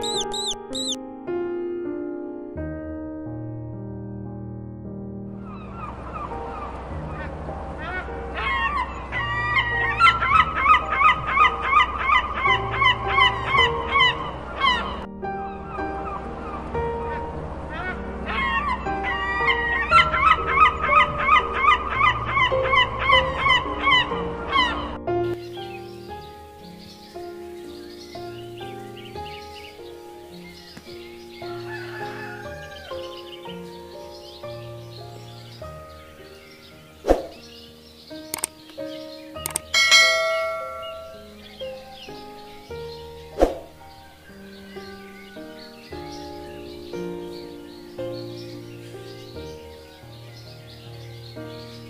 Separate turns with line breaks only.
Música Música